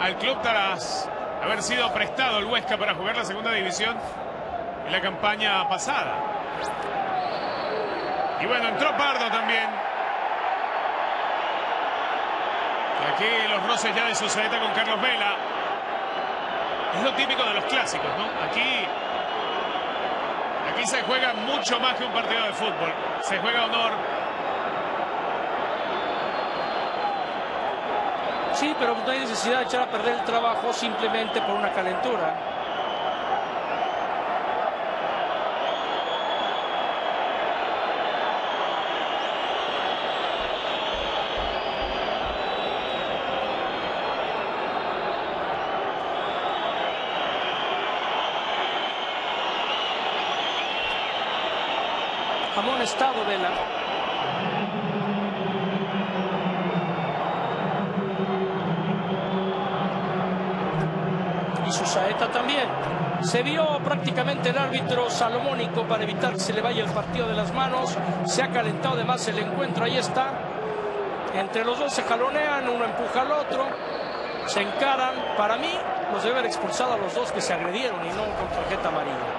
al club tras haber sido prestado el Huesca para jugar la segunda división en la campaña pasada. Y bueno, entró Pardo también. Aquí los roces ya de Susaeta con Carlos Vela. Es lo típico de los clásicos, ¿no? Aquí, aquí se juega mucho más que un partido de fútbol. Se juega honor. Sí, pero no hay necesidad de echar a perder el trabajo simplemente por una calentura. amonestado Vela. Y su saeta también. Se vio prácticamente el árbitro salomónico para evitar que se le vaya el partido de las manos. Se ha calentado además el encuentro. Ahí está. Entre los dos se jalonean, uno empuja al otro. Se encaran. Para mí, los debe haber expulsado a los dos que se agredieron y no con tarjeta amarilla.